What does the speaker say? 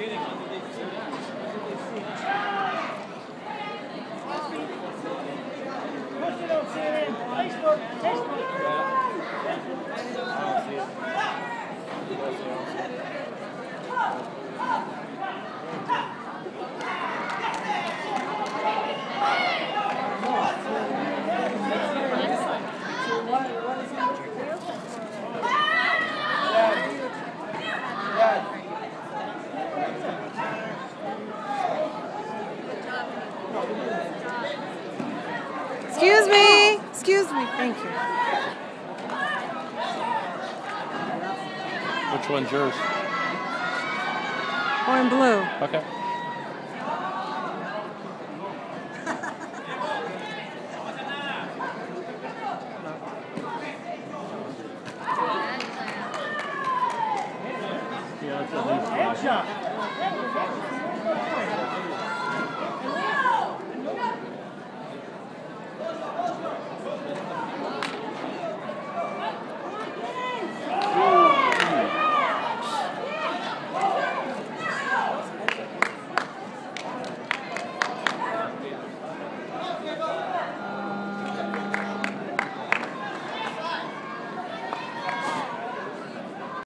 すいません。Excuse me. Excuse me. Thank you. Which one's yours? Or in blue. Okay. Yeah, that's at least one. Headshot.